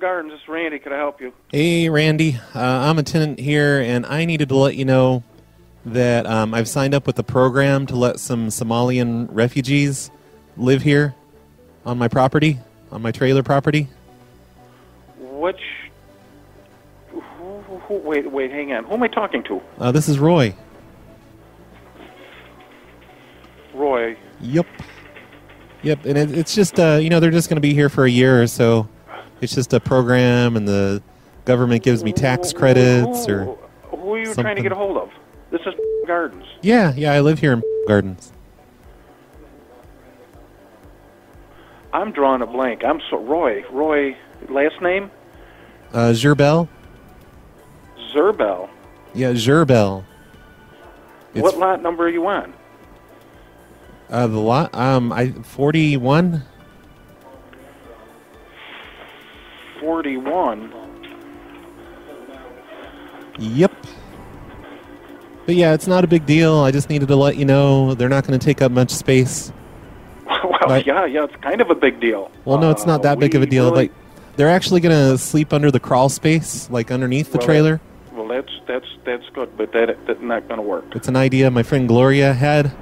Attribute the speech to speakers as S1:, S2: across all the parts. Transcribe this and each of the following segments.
S1: Gardens. This is Randy. Could I help you?
S2: Hey, Randy. Uh, I'm a tenant here, and I needed to let you know that um, I've signed up with a program to let some Somalian refugees live here on my property, on my trailer property.
S1: Which? Who, who, who, wait, wait, hang on. Who am I talking to?
S2: Uh, this is Roy.
S1: Roy.
S2: Yep. Yep, and it, it's just uh, you know they're just going to be here for a year or so. It's just a program, and the government gives me tax credits
S1: who,
S2: or
S1: Who are you trying to get a hold of? This is Gardens.
S2: yeah, yeah. I live here in Gardens.
S1: I'm drawing a blank. I'm so Roy. Roy. Last name?
S2: Uh, Gerbel.
S1: Zerbel.
S2: Yeah, Gerbel. It's
S1: what lot number are you on?
S2: uh, the lot. Um, I forty-one.
S1: Forty-one.
S2: Yep. But yeah, it's not a big deal. I just needed to let you know they're not going to take up much space.
S1: well,
S2: Right.
S1: yeah, yeah. It's kind of a big deal.
S2: Well, no, it's not
S1: Uh,
S2: that big of a deal.
S1: really-
S2: Like, they're actually going to sleep under the crawl space, like underneath the
S1: Well,
S2: trailer.
S1: Well, that's that's that's good, but that that's not going to work.
S2: It's an idea my friend Gloria had.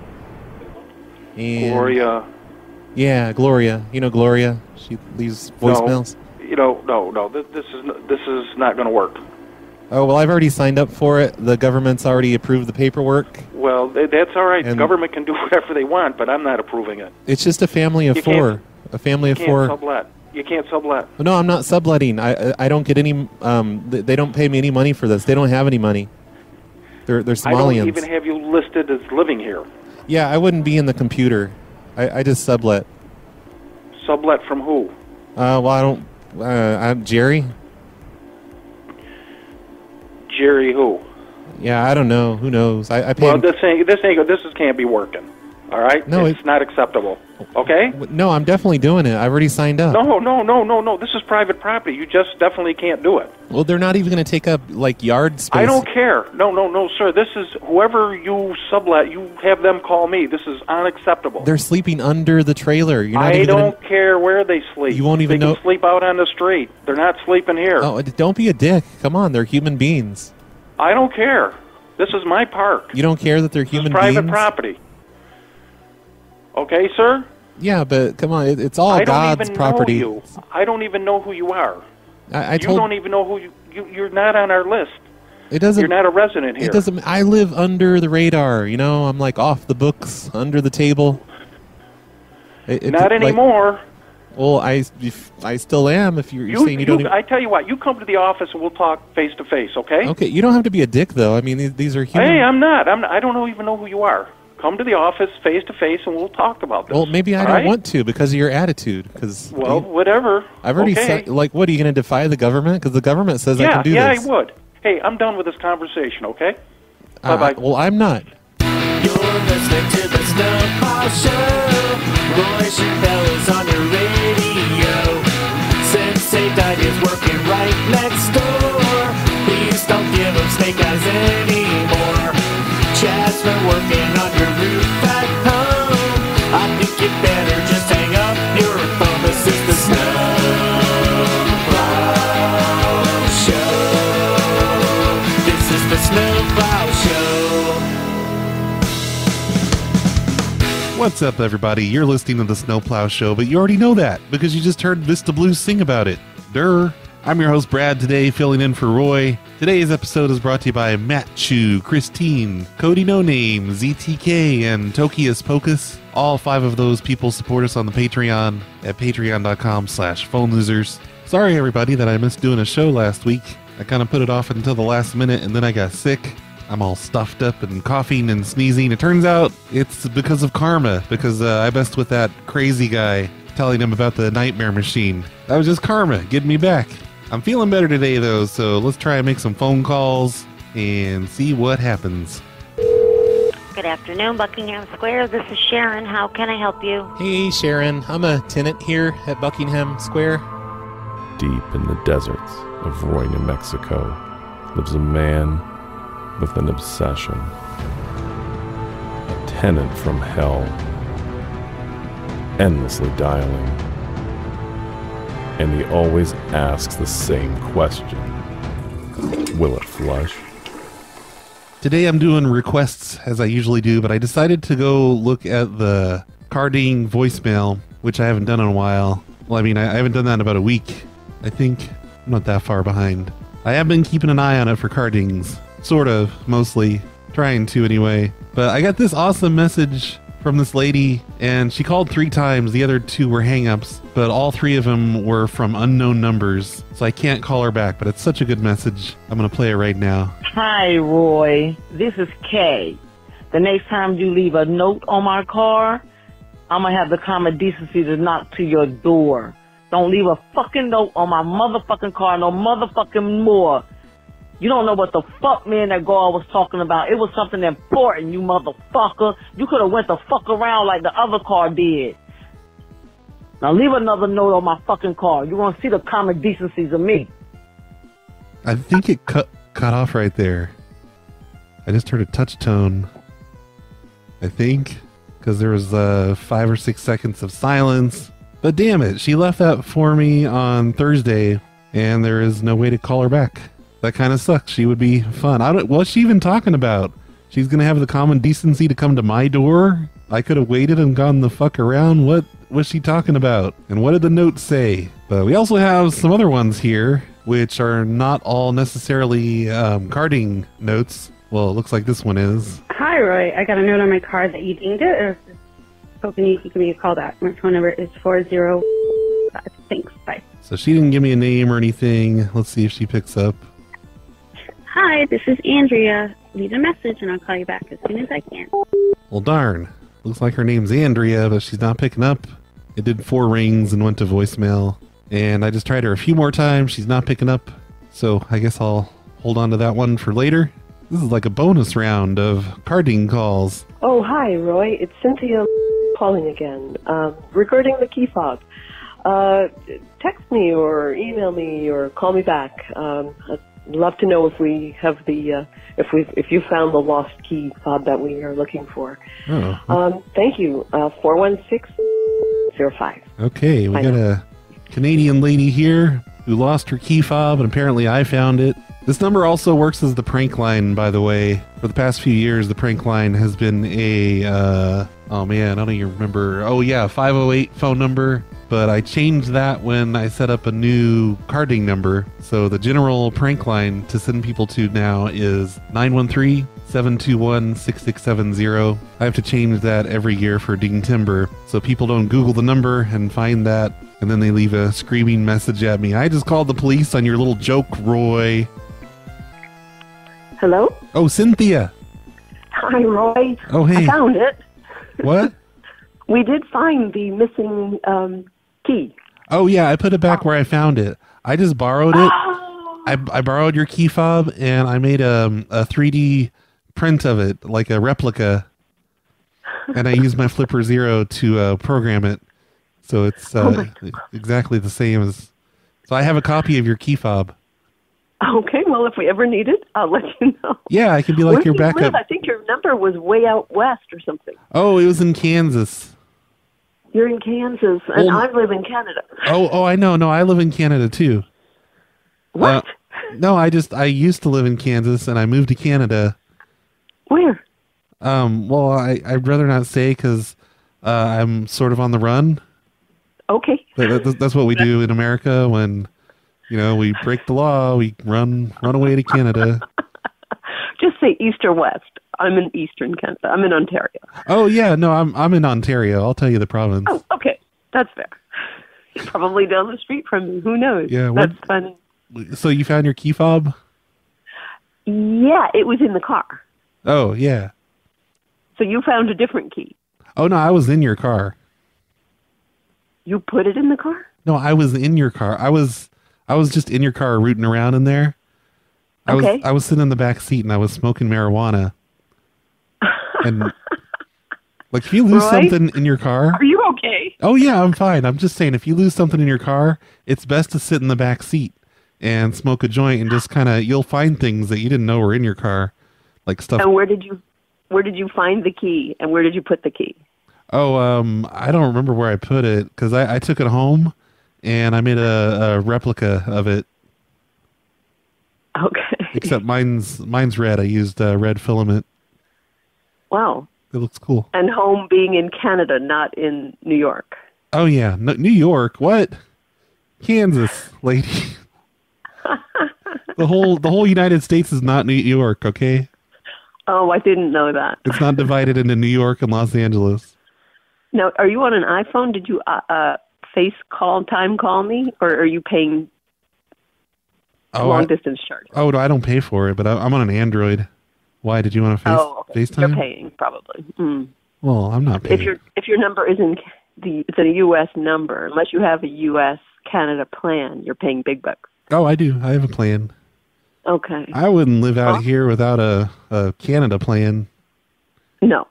S2: And
S1: Gloria.
S2: Yeah, Gloria. You know Gloria. She leaves voicemails.
S1: You know, no, no. This, this is this is not going to work.
S2: Oh well, I've already signed up for it. The government's already approved the paperwork.
S1: Well, that's all right. The government can do whatever they want, but I'm not approving it.
S2: It's just a family of
S1: You
S2: four. A family
S1: You
S2: of
S1: can't
S2: four.
S1: sublet. You can't sublet.
S2: No, I'm not subletting. I I- I don't get any. Um, they don't pay me any money for this. They don't have any money. They're they're Somalians.
S1: I don't even have you listed as living here.
S2: yeah, I wouldn't be in the computer. I, I just sublet.
S1: Sublet from who?
S2: Uh, well, I don't. Uh, I'm Jerry.
S1: Jerry who?
S2: Yeah, I don't know. Who knows? I, I paid.
S1: Well, this ain't this ain't this is can't be working. All right?
S2: No,
S1: it's
S2: it-
S1: not acceptable. Okay?
S2: no, I'm definitely doing it. I've already signed up.
S1: No, no, no, no, no. This is private property. You just definitely can't do it.
S2: Well, they're not even going to take up like yard space.
S1: I don't care. No, no, no, sir. This is whoever you sublet. You have them call me. This is unacceptable.
S2: They're sleeping under the trailer. You're not
S1: I
S2: even.
S1: don't care where they sleep.
S2: You won't even
S1: they
S2: know-
S1: can sleep out on the street. They're not sleeping here.
S2: Oh, don't be a dick. Come on, they're human beings.
S1: I don't care. This is my park.
S2: You don't care that they're human
S1: private
S2: beings.
S1: property. Okay, sir.
S2: Yeah, but come on, it, it's all
S1: I don't
S2: God's
S1: even
S2: property.
S1: know you. I don't even know who you are.
S2: I, I
S1: you
S2: told
S1: don't even know who you, you. You're not on our list.
S2: it doesn't.
S1: You're not a resident here.
S2: It doesn't. I live under the radar. You know, I'm like off the books, under the table. It- it-
S1: not
S2: like-
S1: anymore.
S2: well, I, I still am. If you're, you're saying you, don't. Even,
S1: I tell you what. You come to the office and we'll talk face to face. Okay.
S2: okay, you don't have to be a dick though. I mean, these, these are human.
S1: Hey, I'm not. I'm. Not, I don't know, even know who you are. Come to the office face to face and we'll talk about this.
S2: well, maybe I
S1: all
S2: don't
S1: right?
S2: want to because of your attitude. Because
S1: Well, whatever.
S2: I've already
S1: okay.
S2: said, like, what are you going to defy the government? Because the government says I can do
S1: yeah,
S2: this.
S1: I would. Hey, I'm done with this conversation. Okay.
S2: Uh,
S1: Bye-bye.
S2: well, I'm not.
S3: You're listening to the Snowplow Show. Roy Chappelle is on your radio. Sensei Dive is working right next door. Please don't give him snake eyes anymore.
S4: What's up, everybody? You're listening to the Snowplow Show, but you already know that because you just heard Vista Blues sing about it. Durr. I'm your host, Brad, today, filling in for Roy. Today's episode is brought to you by Matt Chu, Kristine, Cody No Name, ZTK, and TokeusPocus. All five of those people support us on the Patreon at patreon.com slash phone losers. Sorry, everybody, that I missed doing a show last week. I kind of put it off until the last minute, and then I got sick. I'm all stuffed up and coughing and sneezing. It turns out it's because of karma, because uh, I messed with that crazy guy telling him about the nightmare machine. That was just karma getting me back. I'm feeling better today, though, so let's try and make some phone calls and see what happens.
S5: Good afternoon, Buckingham Square. This is Sharon. How can I help you?
S2: Hey, Sharon. I'm a tenant here at Buckingham Square.
S6: Deep in the deserts of Roy, New Mexico, lives a man with an obsession. A tenant from hell, endlessly dialing, and he always asks the same question Will it flush?
S4: Today I'm doing requests as I usually do, but I decided to go look at the Carding voicemail, which I haven't done in a while. Well, I mean, I, haven't done that in about a week. I think I'm not that far behind. I have been keeping an eye on it for Cardings. Sort of, mostly. Trying to, anyway. But I got this awesome message from this lady, and she called three times. The other two were hangups, but all three of them were from unknown numbers. So I can't call her back, but it's such a good message. I'm going to play it right now.
S7: Hi, Roy. This is Kay. The next time you leave a note on my car, I'm gonna have the common decency to knock to your door. Don't leave a fucking note on my motherfucking car, no motherfucking more. You don't know what the fuck man that girl was talking about. It was something important, you motherfucker. You could have went the fuck around like the other car did. Now leave another note on my fucking car. You're gonna see the common decencies of me.
S4: I think it cut cut off right there. I just heard a touch tone. I think because there was uh, five or six seconds of silence. But damn it, she left that for me on Thursday, and there is no way to call her back. That kind of sucks. She would be fun. I don't. What's she even talking about? She's gonna have the common decency to come to my door. I could have waited and gone the fuck around. What was she talking about? And what did the note say? But we also have some other ones here, which are not all necessarily um, carding notes. Well, it looks like this one is.
S8: Hi, Roy. I got a note on my card that you dinged it. I was hoping you could give me a call back. My phone number is 405. Thanks. Bye.
S4: So she didn't give me a name or anything. Let's see if she picks up.
S8: Hi, this is Andrea. Leave a message and I'll call you back as soon as I can.
S4: Well, darn. Looks like her name's Andrea, but she's not picking up. It did four rings and went to voicemail. And I just tried her a few more times. She's not picking up. So I guess I'll hold on to that one for later. This is like a bonus round of carding calls.
S9: Oh, hi, Roy. It's Cynthia calling again um, regarding the key fob. Uh, text me or email me or call me back. Um, I'd love to know if we have the uh, if we if you found the lost key fob that we are looking for.
S4: Oh,
S9: Um, thank you. Uh, four one six zero five.
S4: okay. We
S9: I
S4: got a Canadian lady here who lost her key fob, and apparently I found it. This number also works as the prank line, by the way. For the past few years, the prank line has been a, uh, oh man, I don't even remember. Oh yeah, 508 phone number. But I changed that when I set up a new carding number. So the general prank line to send people to now is 913 721 6670. I have to change that every year for Dingtember. So people don't Google the number and find that, and then they leave a screaming message at me. I just called the police on your little joke, Roy.
S9: Hello.
S4: Oh, Cynthia.
S9: Hi, Roy.
S4: Oh, hey.
S9: I found it.
S4: What?
S9: We did find the missing um, key.
S4: Oh, yeah, I put it back where I found it. I just borrowed it. I, I borrowed your key fob and I made a, a 3D print of it, like a replica. And I used my Flipper Zero to uh, program it. So it's uh, exactly the same as. So I have a copy of your key fob.
S9: Okay. Well, if we ever need it, I'll let you know.
S4: Yeah, I can be like
S9: Where
S4: your
S9: do you
S4: backup.
S9: I think your number was way out west or something.
S4: Oh, it was in Kansas.
S9: You're in Kansas, and
S4: Well-
S9: I live in Canada.
S4: Oh, oh, I know. No, I live in Canada too.
S9: What?
S4: Uh, no, I just I used to live in Kansas and I moved to Canada.
S9: Where?
S4: Um, well, I I'd rather not say because uh, I'm sort of on the run.
S9: Okay.
S4: That, that- that's what we do in America when you know we break the law. We run run away to Canada.
S9: Just say east or west. I'm in eastern Canada. I'm in Ontario.
S4: Oh yeah, no, I'm I'm in Ontario. I'll tell you the province.
S9: Oh, okay. That's fair. You're probably down the street from me. Who knows?
S4: Yeah,
S9: That's funny.
S4: So you found your key fob?
S9: Yeah, it was in the car.
S4: Oh yeah.
S9: So you found a different key.
S4: Oh no, I was in your car.
S9: You put it in the car?
S4: No, I was in your car. I was I was just in your car rooting around in there. I
S9: Okay.
S4: was I was sitting in the back seat and I was smoking marijuana. And like if you lose
S9: Roy?
S4: something in your car,
S9: Are you okay?
S4: Oh yeah, I'm fine. I'm just saying if you lose something in your car, it's best to sit in the back seat and smoke a joint and just kind of you'll find things that you didn't know were in your car, like stuff.
S9: And where did you where did you find the key and where did you put the key?
S4: Oh, um, I don't remember where I put it because I, I took it home and I made a, a replica of it.
S9: Okay.
S4: Except mine's mine's red. I used uh, red filament.
S9: Wow.
S4: It looks cool.
S9: And home being in Canada, not in New York.
S4: Oh yeah, no, New York. What? Kansas, lady. the whole the whole United States is not New York. Okay,
S9: Oh, I didn't know that.
S4: it's not divided into New York and Los Angeles.
S9: Now, are you on an iPhone? Did you uh, uh, face call, time call me, or are you paying
S4: Oh,
S9: long
S4: I,
S9: distance charge?
S4: oh I don't pay for it, but I, I'm on an Android. Why did you want to face
S9: oh, okay.
S4: FaceTime?
S9: You're paying probably. Mm.
S4: Well, I'm not paying.
S9: If your if your number is in the it's a U.S. number, unless you have a U.S. Canada plan, you're paying big bucks.
S4: oh, I do. I have a plan.
S9: Okay.
S4: I wouldn't live out here without a, a Canada plan.
S9: No.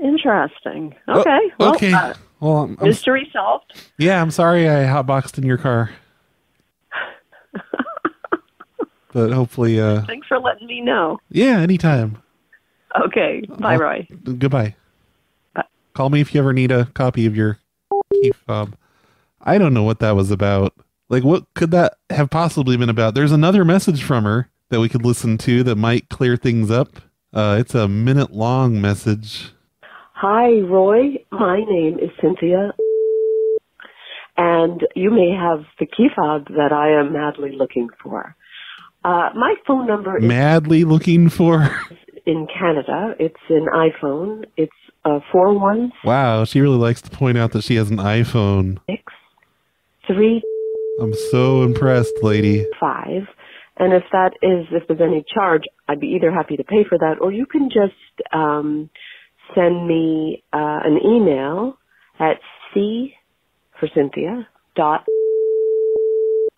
S9: Interesting. Okay.
S4: Oh,
S9: well,
S4: okay.
S9: uh,
S4: Well, I'm, I'm-
S9: mystery solved.
S4: yeah, I'm sorry I hotboxed in your car. But hopefully, uh,
S9: Thanks for letting me know.
S4: yeah, anytime.
S9: Okay. Bye,
S4: I'll-
S9: Roy.
S4: Goodbye. Call me if you ever need a copy of your key fob. I don't know what that was about. Like, what could that have possibly been about? There's another message from her that we could listen to that might clear things up. Uh, it's a minute long message.
S9: Hi, Roy. My name is Cynthia, and you may have the key fob that I am madly looking for. Uh, my phone number is
S4: Madly looking for.
S9: in Canada. It's an iPhone. It's uh, four one
S4: Wow, she really likes to point out that she has an iPhone.
S9: six three
S4: I'm so impressed, lady.
S9: five. And if that is, if there's any charge, I'd be either happy to pay for that, or you can just um, send me uh, an email at c for Cynthia dot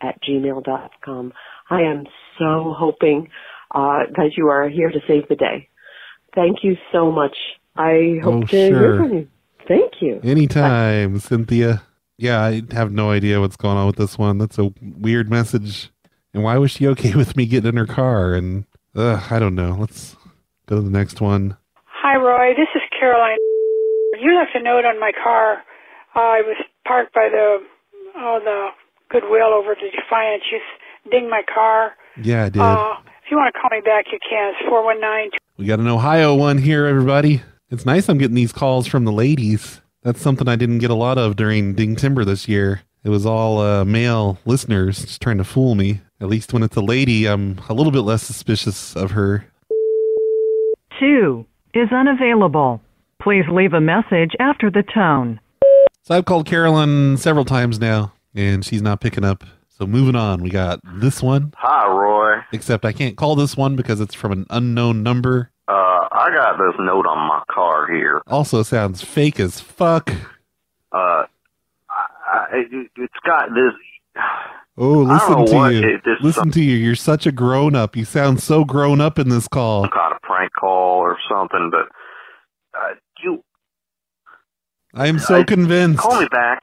S9: at gmail dot com. I am so hoping uh, that you are here to save the day. Thank you so much. I hope
S4: Oh,
S9: to hear from you. Thank you.
S4: Anytime, Cynthia. Yeah, I have no idea what's going on with this one. That's a weird message. And why was she okay with me getting in her car? And ugh, I don't know. Let's go to the next one.
S10: Hi, Roy. This is Caroline. You left a note on my car. Uh, I was parked by the oh the Goodwill over to Defiance. You s- dinged my car.
S4: Yeah, I did.
S10: Uh, if you want to call me back, you can. It's four one nine.
S4: we got an Ohio one here, everybody. It's nice I'm getting these calls from the ladies. That's something I didn't get a lot of during Dingtember this year. It was all uh, male listeners just trying to fool me. At least when it's a lady, I'm a little bit less suspicious of her.
S11: Two is unavailable. Please leave a message after the tone.
S4: So I've called Carolyn several times now, and she's not picking up. So moving on, we got this one.
S12: Hi, Roy.
S4: Except I can't call this one because it's from an unknown number.
S12: Uh, I got this note on my car here.
S4: Also sounds fake as fuck.
S12: Uh, I, it, it's got this.
S4: Oh, listen to you.
S12: it-
S4: listen to you. You're such a grown up. You sound so grown up in this call.
S12: Some kind of prank call or something, but uh, you
S4: I am so convinced.
S12: call me back.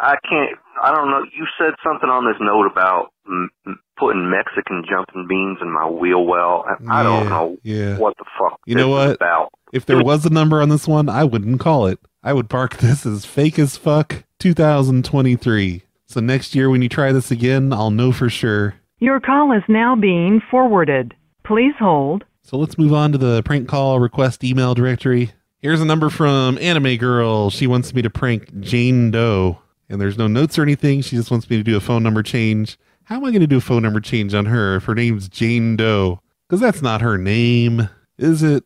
S12: I can't. I don't know. You said something on this note about m- m- putting Mexican jumping beans in my wheel well. and I don't
S4: Yeah,
S12: know
S4: yeah.
S12: what the fuck
S4: You
S12: this
S4: know
S12: is
S4: what?
S12: about.
S4: If there was a number on this one, I wouldn't call it. I would park this as fake as fuck 2023. So next year when you try this again, I'll know for sure.
S11: Your call is now being forwarded. Please hold.
S4: So let's move on to the prank call request email directory. Here's a number from Anime Girl. She wants me to prank Jane Doe. And there's no notes or anything. She just wants me to do a phone number change. How am I going to do a phone number change on her if her name's Jane Doe? Because that's not her name, is it?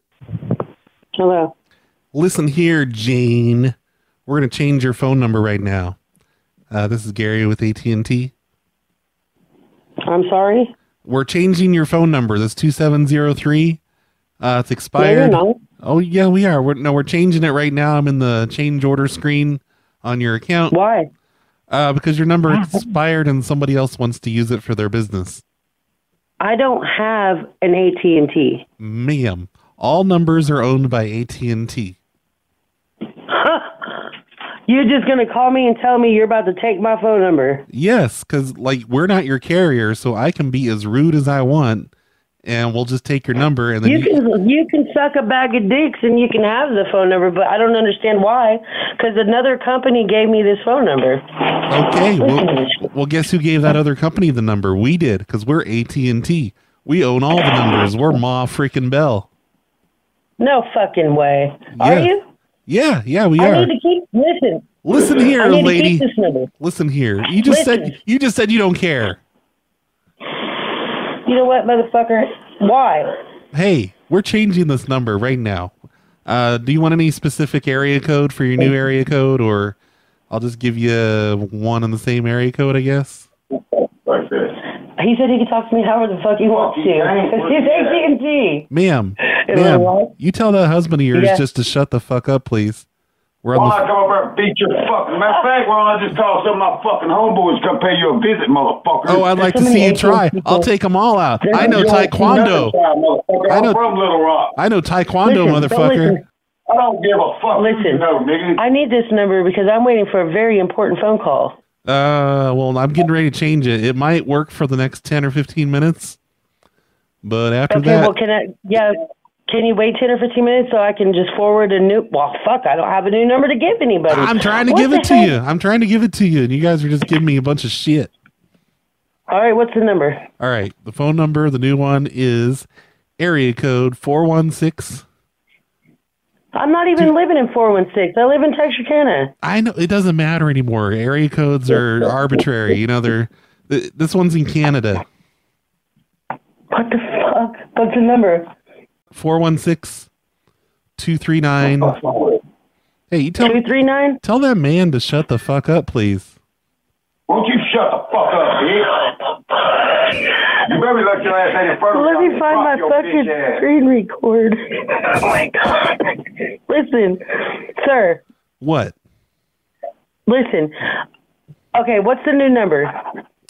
S9: Hello.
S4: Listen here, Jane. We're going to change your phone number right now. Uh, this is Gary with AT&T.
S9: I'm sorry.
S4: We're changing your phone number. This 2703. Uh, it's expired.
S9: not.
S4: Oh, yeah, we are. We're, no, we're changing it right now. I'm in the change order screen on your account.
S9: Why?
S4: Uh, because your number expired and somebody else wants to use it for their business.
S9: I don't have an AT&T.
S4: Ma'am, all numbers are owned by AT&T.
S9: You're just going to call me and tell me you're about to take my phone number.
S4: Yes, because like we're not your carrier, so I can be as rude as I want, and we'll just take your number and then
S13: You
S4: you,
S13: can you can suck a bag of dicks and you can have the phone number, but I don't understand why. Because another company gave me this phone number.
S4: okay. Well, well, guess who gave that other company the number? We did because we're AT and T. We own all the numbers. We're Ma freaking Bell.
S13: No fucking way. Are you?
S4: Yeah, yeah, we
S13: I
S4: are.
S13: need to keep listen.
S4: Listen here,
S13: I
S4: lady.
S13: To keep this number.
S4: Listen here. You just said you just said you don't care.
S13: You know what, motherfucker? Why?
S4: Hey, we're changing this number right now. Uh, do you want any specific area code for your new area code, or I'll just give you one in the same area code, I guess.
S13: He said he could talk to me however the fuck he wants to. He's AT&T.
S4: Ma'am,
S13: You know
S4: ma'am, you tell that husband of yours
S13: Yeah.
S4: just to shut the fuck up, please. We're
S14: Why
S4: on
S14: I
S4: the.
S14: come over and beat your fucking matter of fact, why don't I just call some of my fucking homeboys to come pay you a visit, motherfucker?
S4: Oh, I'd like to see you try. I'll take them all out. I know Taekwondo. I know.
S14: from Little Rock.
S4: I know Taekwondo,
S13: Listen,
S4: motherfucker.
S14: I don't give a fuck.
S13: Listen, I need this number because I'm waiting for a very important phone call.
S4: Uh, well, I'm getting ready to change it. It might work for the next ten or fifteen minutes, but after
S13: Okay,
S4: that,
S13: well, can I? Yeah, can you wait ten or fifteen minutes so I can just forward a new? Well, fuck, I don't have a new number to give anybody.
S4: I'm trying to
S13: What
S4: give it to you. I'm trying to give it to you, and you guys are just giving me a bunch of shit.
S13: All right, what's the number?
S4: All right, the phone number, the new one is area code four one six.
S13: I'm not even living in four one six. I live in Texarkana.
S4: I know it doesn't matter anymore. Area codes are arbitrary. You know, they're this one's in Canada.
S13: What the fuck? What's the number?
S4: 416 239 Hey, you tell
S13: 239?
S4: Tell that man to shut the fuck up, please.
S14: Won't you shut the fuck up, bitch? You better let your ass in front of
S13: Let
S14: me.
S13: me find my fucking screen record. Oh my god. Listen, sir,
S4: What?
S13: listen. Okay, what's the new number?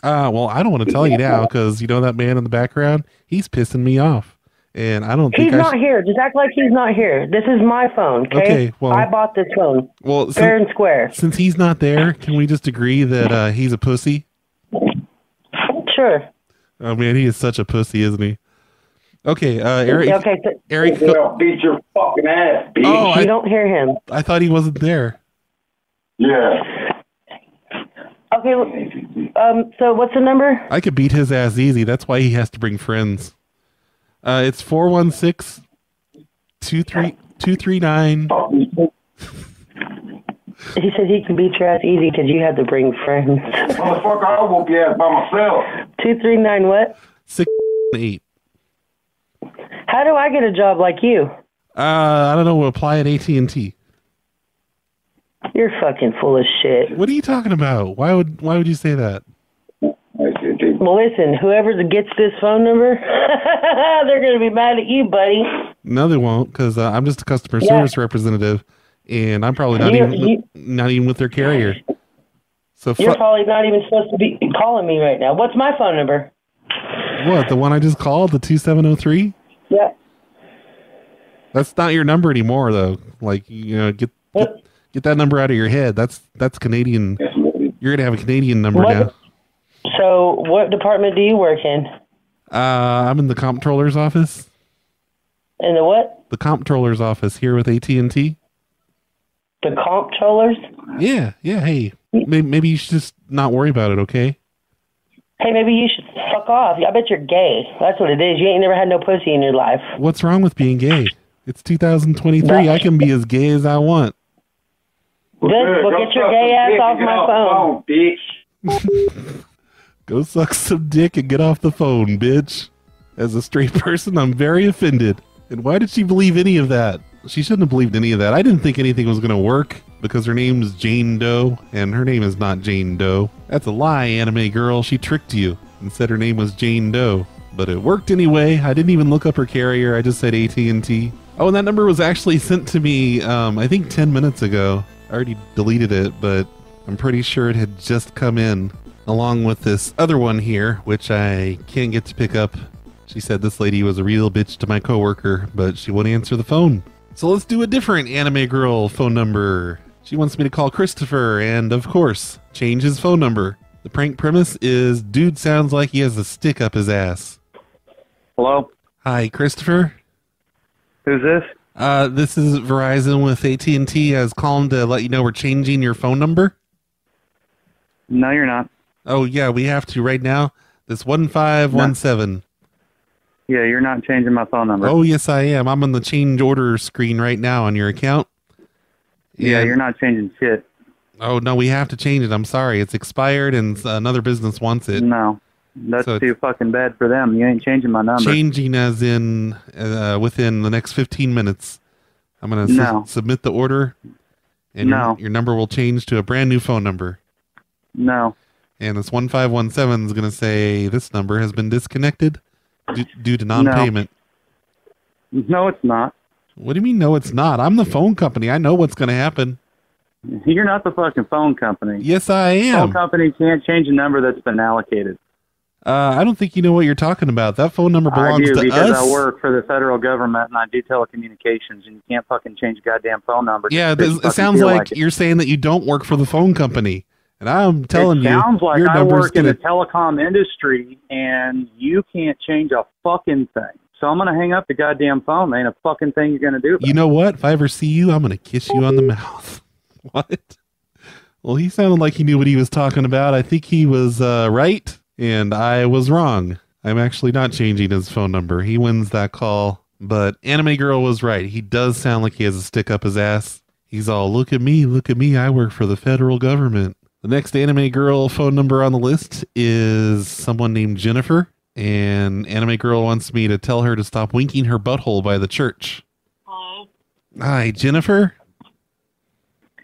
S4: Uh, well, I don't want to tell you now because you know that man in the background. He's pissing me off, and I don't think
S13: He's
S4: I
S13: not
S4: should-
S13: here. Just act like he's not here. This is my phone, okay?
S4: Okay, well-
S13: I bought this phone.
S4: Well,
S13: fair
S4: since-
S13: and square.
S4: Since he's not there, can we just agree that uh, he's a pussy?
S13: Sure.
S4: Oh man, he is such a pussy, isn't he? Okay, uh, Eric.
S13: Okay, so,
S4: Eric.
S14: Well, beat your fucking ass, bitch.
S4: Oh, I-
S13: you don't hear him.
S4: I thought he wasn't there.
S14: Yeah.
S13: Okay, um, so what's the number?
S4: I could beat his ass easy. That's why he has to bring friends. Uh, it's 416 239
S13: He said he can beat your ass easy because you had to bring friends.
S14: Motherfucker, I'll whoop your ass by myself.
S13: Two three nine what?
S4: 8.
S13: How do I get a job like you?
S4: Uh, I don't know. Apply at AT&T.
S13: You're fucking full of shit.
S4: What are you talking about? Why would Why would you say that?
S13: Well, listen, whoever gets this phone number, they're gonna be mad at you, buddy.
S4: No, they won't, because uh, I'm just a customer
S13: Yeah.
S4: service representative, and I'm probably not
S13: You-
S4: even
S13: you-
S4: not even with their carrier. So
S13: You're
S4: fu-
S13: probably not even supposed to be calling me right now. What's my phone number?
S4: what? The one I just called, the two seven zero three.
S13: Yeah.
S4: That's not your number anymore, though. Like you know, get get, get that number out of your head. That's that's Canadian. You're gonna have a Canadian number
S13: What?
S4: now.
S13: So, what department do you work in?
S4: Uh, I'm in the comptroller's office.
S13: In the what?
S4: The comptroller's office here with AT and T.
S13: The comptrollers?
S4: Yeah, yeah. Hey, maybe, maybe you should just not worry about it. Okay.
S13: Hey, maybe you should fuck off. I bet you're gay. That's what it is. You ain't never had no pussy in your life.
S4: What's wrong with being gay? It's 2023. I can be as gay as I want.
S13: Good. Well, get your gay ass off my phone.
S14: bitch.
S4: Go suck some dick and get off the phone, bitch. As a straight person, I'm very offended. And why did she believe any of that? She shouldn't have believed any of that. I didn't think anything was going to work because her name's Jane Doe, and her name is not Jane Doe. That's a lie, anime girl. She tricked you and said her name was Jane Doe. But it worked anyway. I didn't even look up her carrier. I just said AT&T. Oh, and that number was actually sent to me, um, I think 10 minutes ago. I already deleted it, but I'm pretty sure it had just come in along with this other one here, which I can't get to pick up. She said this lady was a real bitch to my coworker, but she wouldn't answer the phone. So let's do a different anime girl phone number. She wants me to call Christopher and, of course, change his phone number. The prank premise is dude sounds like he has a stick up his ass.
S15: Hello?
S4: Hi, Christopher.
S15: Who's this?
S4: Uh, this is Verizon with AT and T. I was calling to let you know we're changing your phone number.
S15: No, you're not.
S4: Oh yeah, we have to right now. This one five one seven.
S15: Yeah, you're not changing my phone number.
S4: Oh yes, I am. I'm on the change order screen right now on your account.
S15: yeah,
S4: And-
S15: you're not changing shit.
S4: Oh no, we have to change it. I'm sorry, it's expired, and another business wants it.
S15: No, that's
S4: So
S15: too fucking bad for them. You ain't changing my number.
S4: Changing as in uh, within the next 15 minutes. I'm gonna su- submit the order, and
S15: No.
S4: your, your number will change to a brand new phone number.
S15: No.
S4: And this one five one seven is gonna say this number has been disconnected due, due to non-payment.
S15: No, it's not.
S4: What do you mean? No, it's not. I'm the phone company. I know what's gonna happen.
S15: You're not the fucking phone company.
S4: Yes, I am.
S15: Phone company can't change a number that's been allocated.
S4: Uh, I don't think you know what you're talking about. That phone number
S15: I
S4: belongs
S15: do
S4: to
S15: because
S4: us.
S15: I work for the federal government and I do telecommunications, and you can't fucking change a goddamn phone number.
S4: Yeah, this, it sounds
S15: feel
S4: like,
S15: it.
S4: you're saying that you don't work for the phone company, and I'm telling
S15: it
S4: you,
S15: sounds like I work in
S4: gonna.
S15: the telecom industry, and you can't change a fucking thing. So I'm gonna hang up the goddamn phone. There ain't a fucking thing you're gonna do. About
S4: You know what? If I ever see you, I'm gonna kiss you on the mouth. what? Well, he sounded like he knew what he was talking about. I think he was uh, right, and I was wrong. I'm actually not changing his phone number. He wins that call. But Anime Girl was right. He does sound like he has a stick up his ass. He's all, look at me, look at me. I work for the federal government. The next Anime Girl phone number on the list is someone named Jennifer. And Anime Girl wants me to tell her to stop winking her butthole by the church. Hello. Hi, Jennifer.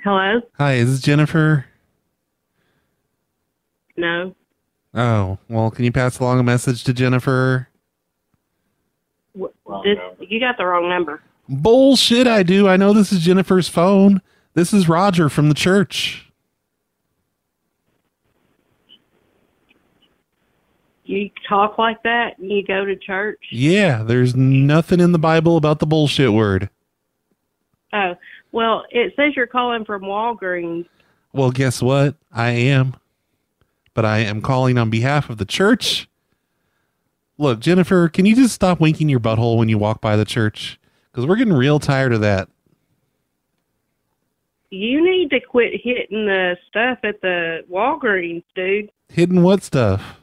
S16: Hello?
S4: Hi, is this Jennifer?
S16: No.
S4: Oh, well, can you pass along a message to Jennifer?
S16: This, you got the wrong number.
S4: Bullshit, I do. I know this is Jennifer's phone. This is Roger from the church.
S16: You talk like that and you go to church?
S4: Yeah, there's nothing in the Bible about the bullshit word.
S16: Oh, well, it says you're calling from Walgreens.
S4: Well, guess what? I am. But I am calling on behalf of the church. Look, Jennifer, can you just stop winking your butthole when you walk by the church? Because we're getting real tired of that.
S16: You need to quit hitting the stuff at the Walgreens, dude.
S4: Hitting what stuff?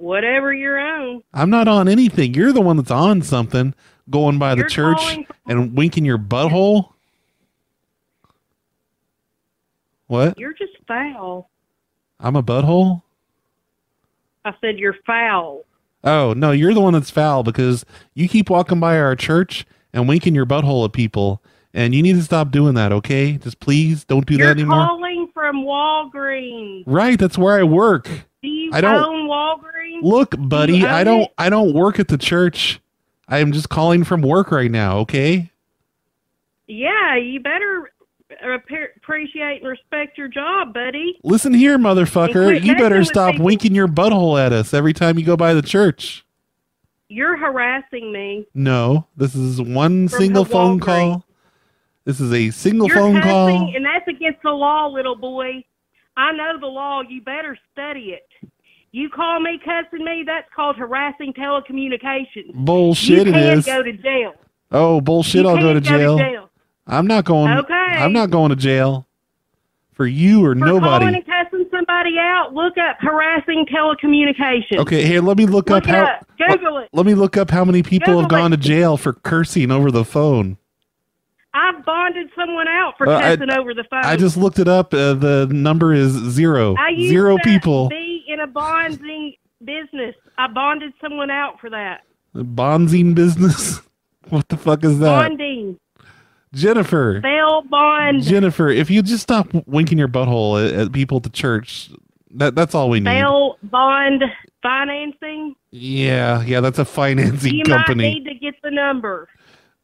S16: Whatever you're on.
S4: I'm not on anything. You're the one that's on something, going by the
S16: You're
S4: church
S16: calling
S4: and winking your butthole. What?
S16: You're just foul.
S4: I'm a butthole?
S16: I said you're foul.
S4: Oh, no, you're the one that's foul because you keep walking by our church and winking your butthole at people, and you need to stop doing that, okay? Just please don't do
S16: you're
S4: that anymore.
S16: calling from Walgreens.
S4: Right, that's where I work.
S16: Do you
S4: I don't-
S16: own Walgreens?
S4: Look, buddy,
S16: You
S4: I don't
S16: it?
S4: I don't work at the church. I am just calling from work right now, okay?
S16: Yeah, you better appreciate and respect your job, buddy.
S4: Listen here, motherfucker. You better stop
S16: people.
S4: winking your butthole at us every time you go by the church.
S16: You're harassing me.
S4: No, this is one
S16: From
S4: single phone call. This is a single
S16: You're
S4: phone
S16: cussing,
S4: call.
S16: and that's against the law, little boy. I know the law. You better study it. You call me cussing me, that's called harassing telecommunications.
S4: Bullshit
S16: you
S4: it
S16: can
S4: is.
S16: go to jail.
S4: Oh, bullshit,
S16: You
S4: I'll go to
S16: can
S4: jail.
S16: jail.
S4: I'm not going
S16: Okay.
S4: I'm not going to jail. For you or
S16: For calling and cussing somebody out, look up harassing telecommunications.
S4: Okay, here, let me look,
S16: Look
S4: up how
S16: up. Google it.
S4: Let me look up how many people have gone
S16: it.
S4: to jail for cursing over the phone.
S16: I've bonded someone out for
S4: Uh, I-
S16: over the phone.
S4: I just looked it up. Uh, the number is zero.
S16: I used
S4: Zero people.
S16: be in a bonding business. I bonded someone out for that.
S4: Bonzing business? what the fuck is that?
S16: Bonding.
S4: Jennifer.
S16: Bail bond.
S4: Jennifer, if you just stop winking your butthole at, at people at the church, that that's all we need.
S16: Bail bond financing.
S4: Yeah, yeah, that's a financing
S16: you
S4: company.
S16: might need to get the number.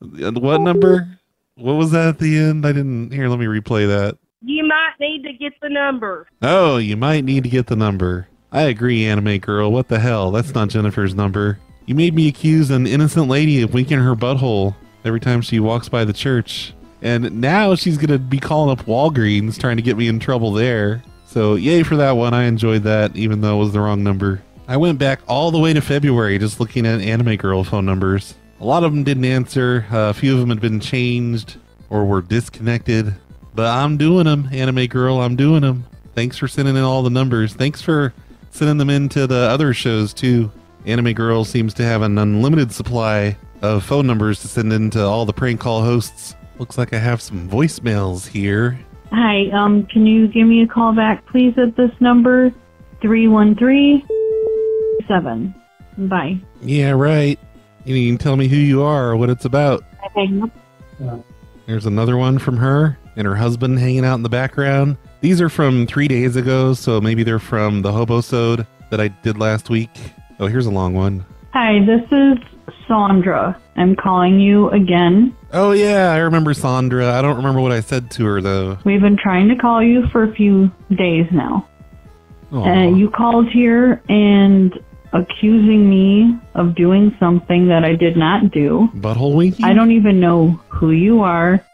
S4: What number? What was that at the end? I didn't here, let me replay that.
S16: You might need to get the number.
S4: Oh, you might need to get the number. I agree, anime girl. What the hell? That's not Jennifer's number. You made me accuse an innocent lady of winking her butthole every time she walks by the church. And now she's going to be calling up Walgreens trying to get me in trouble there. So, yay for that one. I enjoyed that, even though it was the wrong number. I went back all the way to February just looking at Anime Girl phone numbers. A lot of them didn't answer. Uh, a few of them had been changed or were disconnected. But I'm doing them, Anime Girl. I'm doing them. Thanks for sending in all the numbers. Thanks for sending them into the other shows too. Anime Girl seems to have an unlimited supply of phone numbers to send in to all the prank call hosts. Looks like I have some voicemails here.
S17: Hi, um, can you give me a call back, please, at this number? 3137. Bye.
S4: Yeah, right. You can tell me who you are or what it's about. There's another one from her and her husband hanging out in the background. These are from three days ago, so maybe they're from the Hobosode that I did last week. Oh, here's a long one.
S17: Hi, this is Sandra. I'm calling you again.
S4: Oh, yeah, I remember Sandra. I don't remember what I said to her, though.
S17: We've been trying to call you for a few days now. Uh, you called here and accusing me of doing something that I did not do.
S4: Butthole winky?
S17: I don't even know who you are,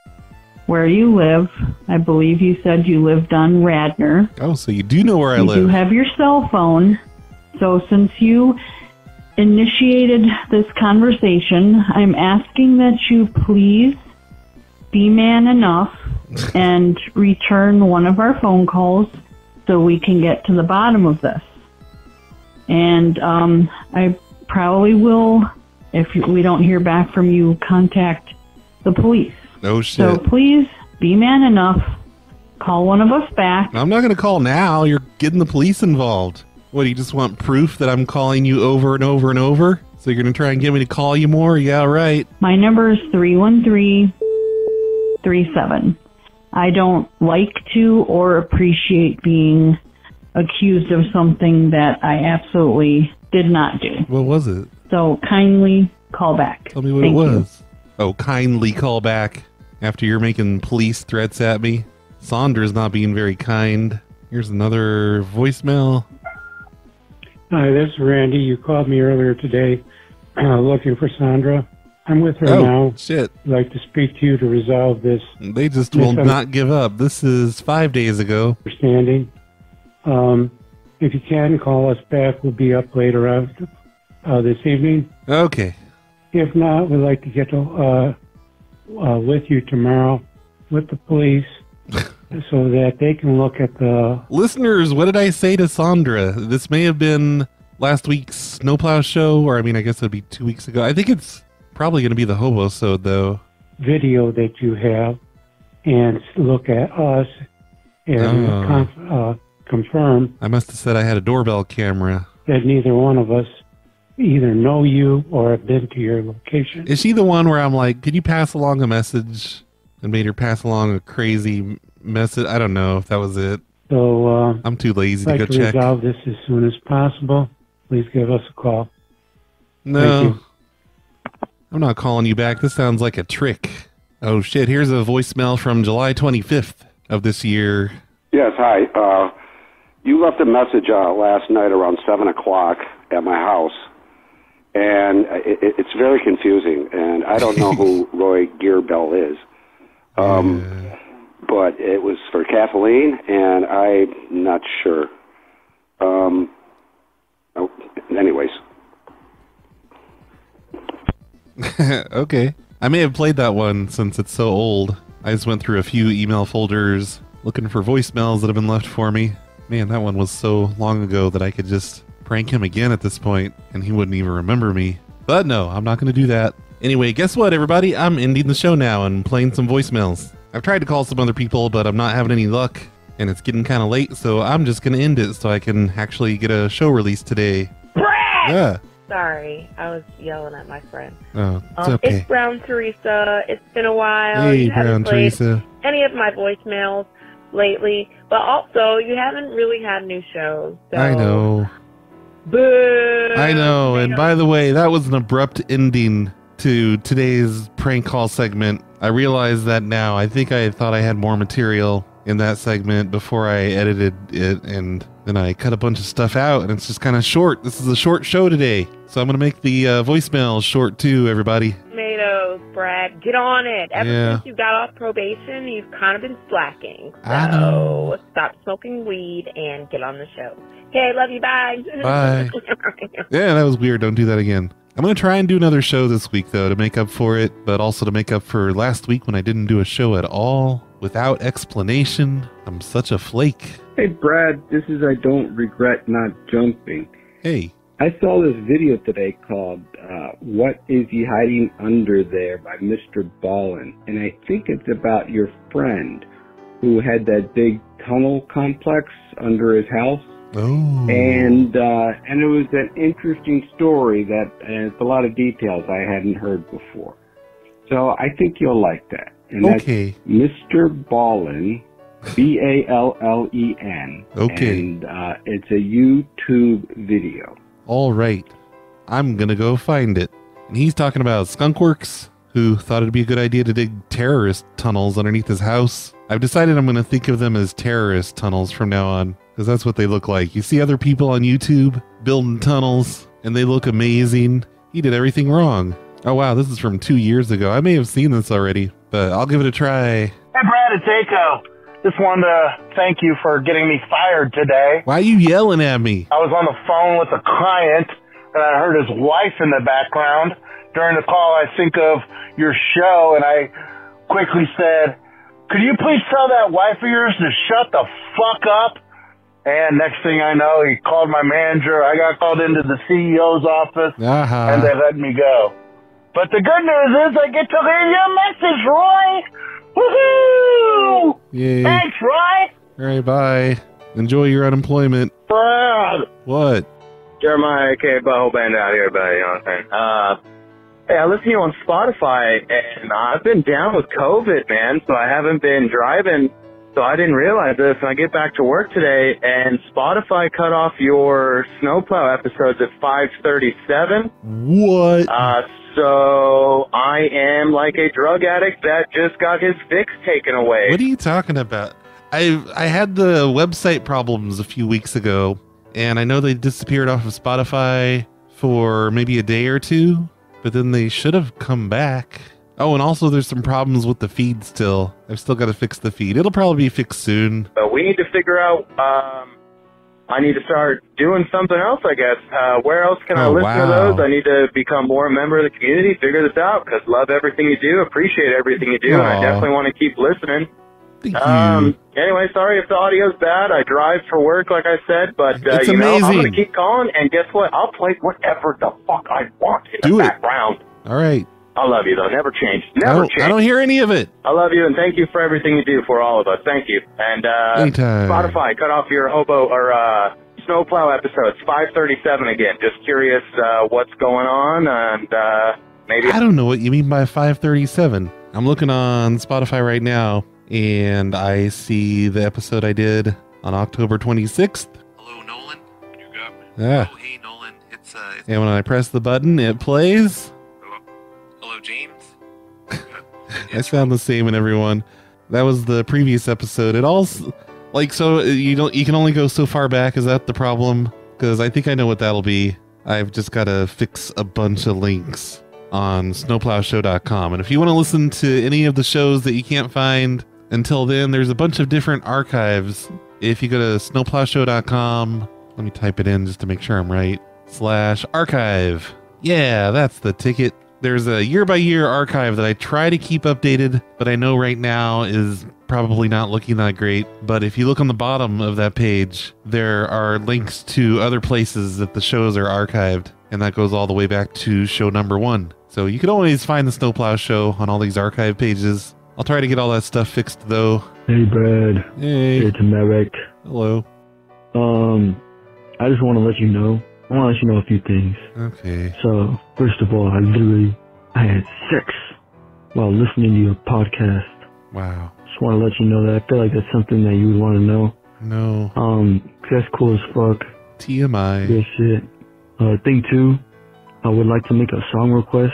S17: where you live. I believe you said you lived on Radnor.
S4: Oh, so you do know where I live.
S17: you have your cell phone. So since you initiated this conversation, I'm asking that you please be man enough and return one of our phone calls so we can get to the bottom of this. And um, I probably will, if we don't hear back from you, contact the police.
S4: oh,
S17: So please be man enough. Call one of us back.
S4: I'm not going to call now. You're getting the police involved. What, do you just want proof that I'm calling you over and over and over? So you're going to try and get me to call you more? Yeah, right.
S17: My number is 31337. I don't like to or appreciate being accused of something that I absolutely did not do.
S4: What was it?
S17: So kindly call back.
S4: Tell me what
S17: Thank
S4: it
S17: you.
S4: was. Oh, kindly call back after you're making police threats at me. Sandra's not being very kind. Here's another voicemail.
S18: Hi, this is Randy. You called me earlier today uh, looking for Sandra. I'm with her
S4: Oh,
S18: now.
S4: shit.
S18: I'd like to speak to you to resolve this.
S4: They just will not give up. This is five days ago.
S18: Understanding. Um, if you can, call us back. We'll be up later on uh, this evening.
S4: Okay.
S18: If not, we'd like to get to, uh, uh, with you tomorrow with the police so that they can look at the
S4: Listeners, what did I say to Sandra? This may have been last week's Snowplow show, or I mean, I guess it'd be two weeks ago. I think it's probably going to be the Hobo Sode, though.
S18: video that you have and look at us and
S4: Oh.
S18: conf- uh, confirm
S4: I must have said I had a doorbell camera.
S18: that neither one of us either know you or have been to your location.
S4: Is she the one where I'm like, could you pass along a message and made her pass along a crazy message? I don't know if that was it.
S18: So uh,
S4: I'm too lazy
S18: I'd
S4: to go
S18: to
S4: check.
S18: resolve this as soon as possible. Please give us a call.
S4: No. I'm not calling you back. This sounds like a trick. Oh shit, here's a voicemail from July 25th of this year.
S19: Yes, hi. Uh, you left a message uh, last night around 7 o'clock at my house, and it, it- it's very confusing, and I don't know who Roy Gearbell is. Um, But it was for Kathleen, and I'm not sure. Um, oh, anyways,
S4: okay. I may have played that one since it's so old. I just went through a few email folders looking for voicemails that have been left for me. Man, that one was so long ago that I could just prank him again at this point and he wouldn't even remember me. But no, I'm not going to do that. Anyway, guess what, everybody? I'm ending the show now and playing some voicemails. I've tried to call some other people, but I'm not having any luck and it's getting kind of late, so I'm just going to end it so I can actually get a show release today. Yeah.
S20: Sorry, I was yelling at my friend.
S4: Oh, it's
S20: Um,
S4: okay.
S20: It's Brown Teresa. It's been a while.
S4: Hey, Brown Teresa.
S20: Any of my voicemails lately, but also you haven't really had new shows. So.
S4: I know.
S20: Boo.
S4: I know. And by the way, that was an abrupt ending to today's prank call segment. I realize that now. I think I thought I had more material in that segment before I edited it, and then I cut a bunch of stuff out, and it's just kind of short. This is a short show today. So I'm going to make the uh, voicemail short too, everybody.
S20: Tomatoes, Brad. Brad. Get on it. Ever
S4: Yeah.
S20: since you got off probation, you've kind of been slacking. So
S4: I know.
S20: stop smoking weed and get on the show. Okay, love you. Bye.
S4: Bye. Yeah, that was weird. Don't do that again. I'm going to try and do another show this week, though, to make up for it, but also to make up for last week when I didn't do a show at all without explanation. I'm such a flake.
S21: Hey, Brad, this is I Don't Regret Not Jumping.
S4: Hey.
S21: I saw this video today called uh, What Is He Hiding Under There by Mr. Ballen. And I think it's about your friend who had that big tunnel complex under his house.
S4: Oh.
S21: And uh, and it was an interesting story that and it's a lot of details I hadn't heard before. So I think you'll like that. And
S4: Okay.
S21: that's Mr. Ballen, B A L L E N.
S4: Okay.
S21: And uh, it's a YouTube video.
S4: All right. I'm going to go find it. And he's talking about Skunkworks, who thought it'd be a good idea to dig terrorist tunnels underneath his house. I've decided I'm going to think of them as terrorist tunnels from now on, because that's what they look like. You see other people on YouTube building tunnels, and they look amazing. He did everything wrong. Oh, wow, this is from two years ago. I may have seen this already, but I'll give it a try.
S22: Hey, Brad, it's Aiko. Just wanted to thank you for getting me fired today.
S4: Why are you yelling at me?
S22: I was on the phone with a client, and I heard his wife in the background. During the call, I think of your show, and I quickly said, could you please tell that wife of yours to shut the fuck up? And next thing I know, he called my manager. I got called into the CEO's office,
S4: Uh-huh.
S22: and they let me go. But the good news is I get to hear your message, Roy. Woohoo!
S4: Yay.
S22: Thanks, Roy.
S4: All right, bye. Enjoy your unemployment.
S22: Brad.
S4: What?
S23: Jeremiah K. Butthole Band out here, buddy. You know what I'm saying? Uh, hey, I listen to you on Spotify, and I've been down with COVID, man, so I haven't been driving. So I didn't realize this, and I get back to work today, and Spotify cut off your snowplow episodes at 5:37.
S4: What?
S23: Uh, so I am like a drug addict that just got his fix taken away.
S4: What are you talking about? I I had the website problems a few weeks ago, and I know they disappeared off of Spotify for maybe a day or two, but then they should have come back. Oh, and also there's some problems with the feed still. I've still got to fix the feed. It'll probably be fixed soon.
S23: But we need to figure out. Um, I need to start doing something else. I guess. Uh, where else can I
S4: Oh,
S23: listen
S4: wow.
S23: to those? I need to become more a member of the community. Figure this out because love everything you do, appreciate everything you do, and I definitely want to keep listening.
S4: Thank
S23: um. Anyway, sorry if the audio's bad. I drive for work, like I said, but uh, you know I'm going to keep calling. And guess what? I'll play whatever the fuck I want in
S4: Do
S23: the
S4: it.
S23: background.
S4: All right.
S23: I love you though. Never change.
S4: I
S23: Never
S4: don't,
S23: change.
S4: I don't hear any of it.
S23: I love you and thank you for everything you do for all of us. Thank you. And uh
S4: Anytime.
S23: Spotify, cut off your hobo or uh snowplow episodes. Five thirty seven again. Just curious uh what's going on and uh maybe
S4: I don't know what you mean by 537. I'm looking on Spotify right now, and I see the episode I did on October 26th. Hello, Nolan. You got me. Yeah. Oh, hey, Nolan. It's, uh, and when I press the button, it plays. I sound the same in everyone. That was the previous episode. It all like so uh, you don't you can only go so far back. Is that the problem? Because I think I know what that'll be. I've just got to fix a bunch of links on snowplowshow.com. And if you want to listen to any of the shows that you can't find until then, there's a bunch of different archives. If you go to snowplowshow.com, let me type it in just to make sure I'm right. Slash archive. Yeah, that's the ticket. There's a year by year archive that I try to keep updated, but I know right now is probably not looking that great. But if you look on the bottom of that page, there are links to other places that the shows are archived, and that goes all the way back to show number one. So you can always find the Snowplow Show on all these archive pages. I'll try to get all that stuff fixed though.
S24: Hey, Brad.
S4: Hey.
S24: It's Merrick.
S4: Hello.
S24: Um, I just want to let you know. I want to let you know a few things.
S4: Okay.
S24: So, first of all, I literally I had sex while listening to your podcast.
S4: Wow.
S24: Just want to let you know that. I feel like that's something that you would want to know.
S4: No.
S24: Um, that's cool as fuck.
S4: TMI.
S24: Good shit. Uh, thing two, I would like to make a song request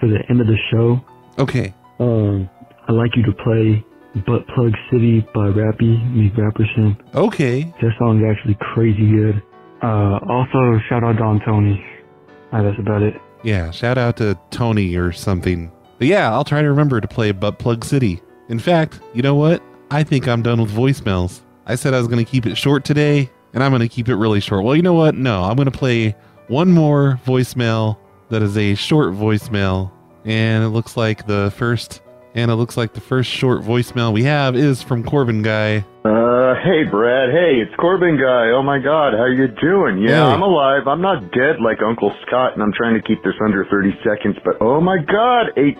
S24: for the end of the show.
S4: Okay.
S24: Um, I'd like you to play Butt Plug City by Rappy, me Rapperson.
S4: Okay.
S24: That song is actually crazy good. Uh, also, shout out Don Tony. Uh, that's about it.
S4: Yeah, shout out to Tony or something. But yeah, I'll try to remember to play Butt Plug City. In fact, you know what? I think I'm done with voicemails. I said I was going to keep it short today, and I'm going to keep it really short. Well, you know what? No, I'm going to play one more voicemail that is a short voicemail, and it looks like the first and it looks like the first short voicemail we have is from Corbin Guy.
S25: Uh, hey Brad. Hey, it's Corbin guy. Oh my God, how you doing? Yeah,
S4: Hey.
S25: I'm alive. I'm not dead like Uncle Scott, and I'm trying to keep this under 30 seconds. But oh my God, eight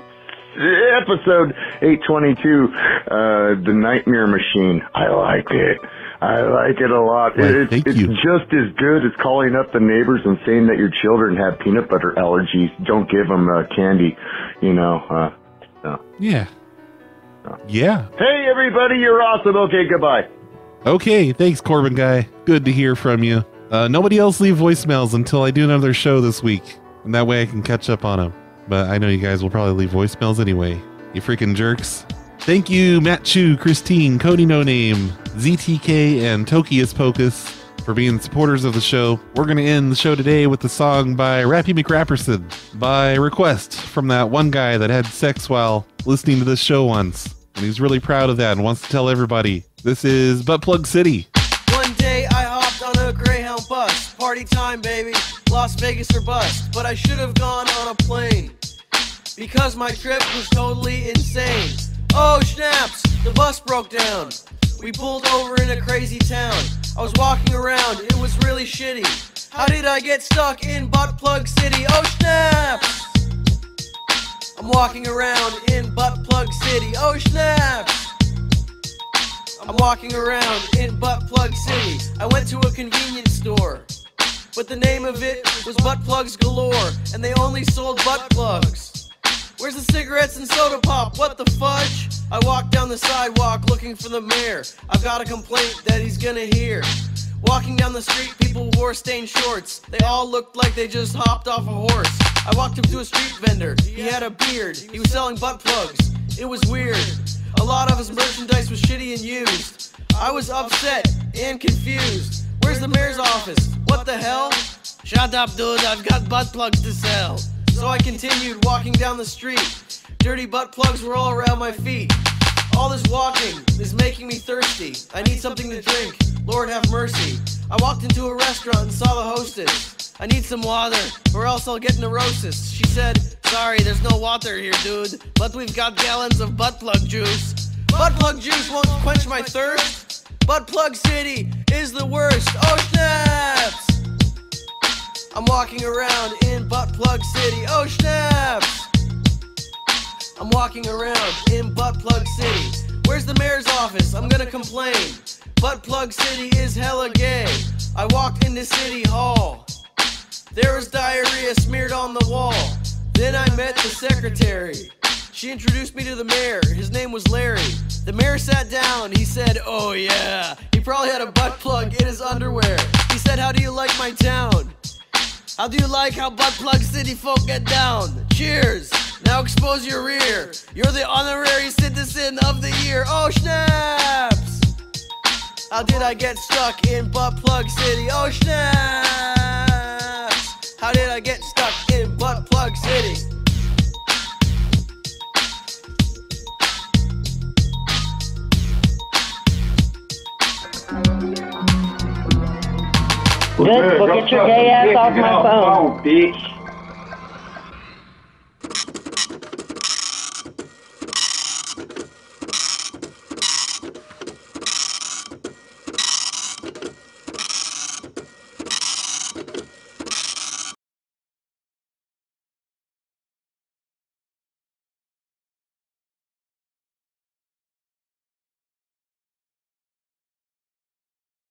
S25: episode 822, uh, the Nightmare Machine. I like it. I like it a lot.
S4: Why,
S25: it's it's just as good as calling up the neighbors and saying that your children have peanut butter allergies. Don't give them uh, candy. You know. Uh, no.
S4: Yeah. Yeah.
S25: Hey everybody, you're awesome. Okay, goodbye.
S4: Okay, thanks, Corbin Guy. Good to hear from you. Uh, nobody else leave voicemails until I do another show this week, and that way I can catch up on them. But I know you guys will probably leave voicemails anyway. You freaking jerks. Thank you, Matt Chu, Kristine, Cody NoName, ZTK, and TokeusPocus for being supporters of the show. We're going to end the show today with the song by Rappy McRapperson by request from that one guy that had sex while listening to this show once. And he's really proud of that and wants to tell everybody. This is Butt Plug City.
S26: One day I hopped on a Greyhound bus. Party time, baby. Las Vegas or bust. But I should have gone on a plane. Because my trip was totally insane. Oh, snaps! The bus broke down. We pulled over in a crazy town. I was walking around. It was really shitty. How did I get stuck in Butt Plug City? Oh, snaps! I'm walking around in Butt Plug City. Oh, snaps! I'm walking around in Butt Plug City. I went to a convenience store, but the name of it was Butt Plugs Galore, and they only sold butt plugs. Where's the cigarettes and soda pop? What the fudge? I walked down the sidewalk looking for the mayor. I've got a complaint that he's gonna hear. Walking down the street, people wore stained shorts. They all looked like they just hopped off a horse. I walked up to a street vendor. He had a beard. He was selling butt plugs. It was weird. A lot of his merchandise was shitty and used. I was upset and confused. Where's the mayor's office? What the hell? Shut up, dude. I've got butt plugs to sell. So I continued walking down the street. Dirty butt plugs were all around my feet. All this walking is making me thirsty. I need something to drink. Lord have mercy. I walked into a restaurant and saw the hostess. I need some water, or else I'll get neurosis. She said, Sorry, there's no water here, dude, but we've got gallons of butt plug juice. Butt plug juice won't quench my thirst. Butt plug city is the worst. Oh, snaps! I'm walking around in Butt Plug City. Oh, snaps! I'm walking around in Butt Plug City. Where's the mayor's office? I'm gonna complain. Butt Plug City is hella gay. I walked into City Hall. There was diarrhea smeared on the wall. Then I met the secretary. She introduced me to the mayor. His name was Larry. The mayor sat down. He said, Oh, yeah. He probably had a butt plug in his underwear. He said, How do you like my town? How do you like how butt plug city folk get down? Cheers! Now expose your rear. You're the honorary citizen of the year. Oh, snaps! How did I get stuck in butt plug city? Oh, snaps! How did I get stuck in butt plug city?
S13: Good, go get your gay